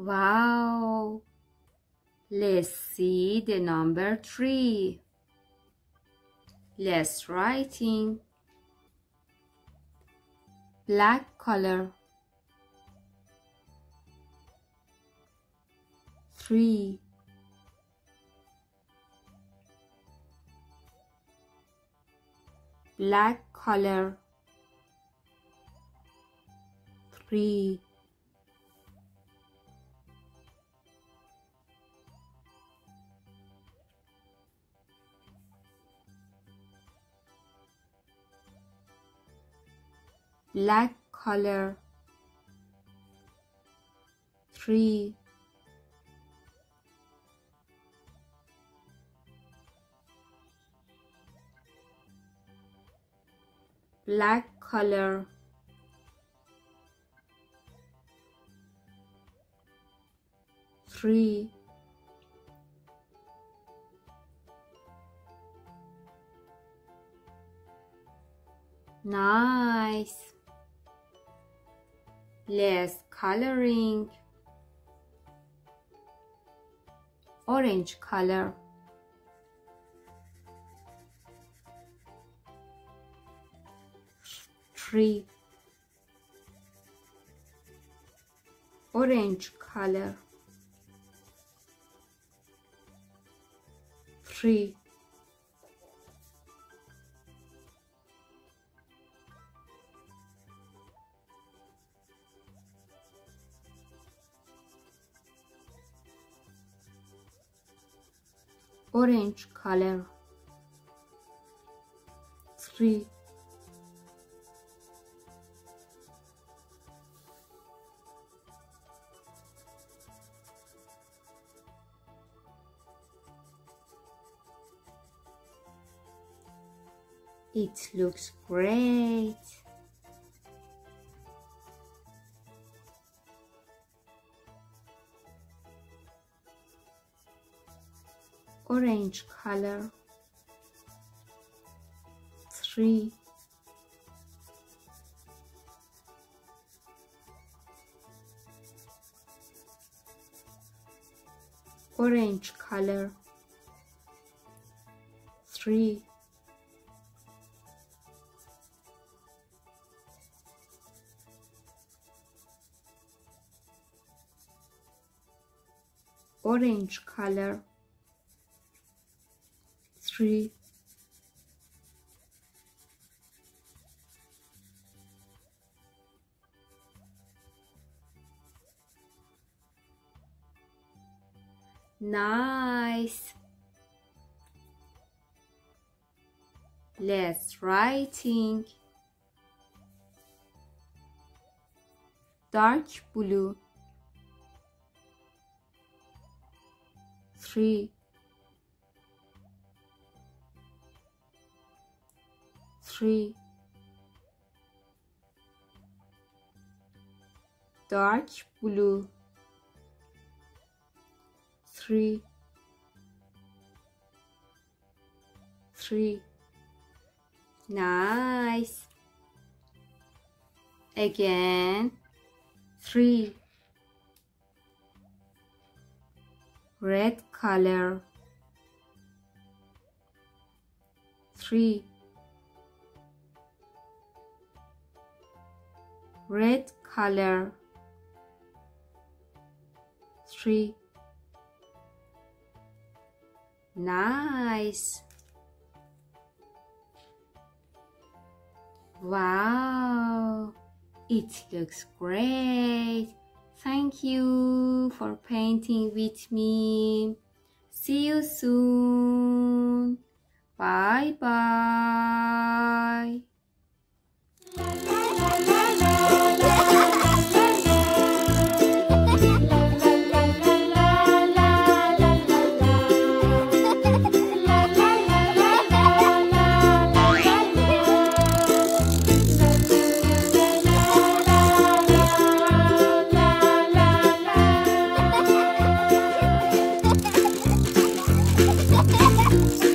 Wow! Let's see the number three. Let's writing. Black color. Three. Black color. Three. Black color three. Black color three. Nice less coloring. Orange color. Three orange color. Three orange color 3 It looks great. Orange color. Three. Orange color. Three. Orange color three Nice. Let's writing. Dark blue. Three. Three dark blue. Three. Three. Nice. Again. Three. Red color. Three red color. Three. Nice. Wow. It looks great. Thank you for painting with me. See you soon. Bye bye Bye.